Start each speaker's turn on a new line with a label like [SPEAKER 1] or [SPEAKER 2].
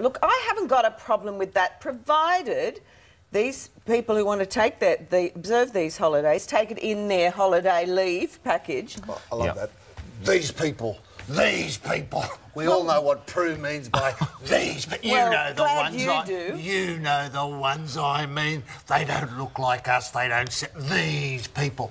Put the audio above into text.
[SPEAKER 1] look, I haven't got a problem with that, provided these people who want to take that, the, observe these holidays, take it in their holiday leave package.
[SPEAKER 2] Oh, I love
[SPEAKER 3] yep.
[SPEAKER 2] that. These people. These people. We all know what Prue means by these but You
[SPEAKER 1] Well,
[SPEAKER 2] know the
[SPEAKER 1] glad
[SPEAKER 2] ones
[SPEAKER 1] you
[SPEAKER 2] I
[SPEAKER 1] do.
[SPEAKER 2] You know the ones I mean. They don't look like us. They don't. Se- these people.